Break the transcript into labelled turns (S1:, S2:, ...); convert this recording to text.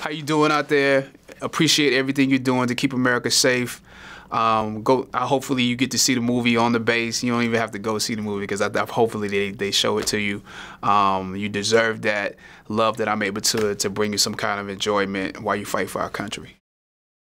S1: How you doing out there? Appreciate everything you're doing to keep America safe. Um, go. Uh, hopefully, you get to see the movie on the base. You don't even have to go see the movie because I, hopefully they, they show it to you. Um, you deserve that love that I'm able to to bring you some kind of enjoyment while you fight for our country.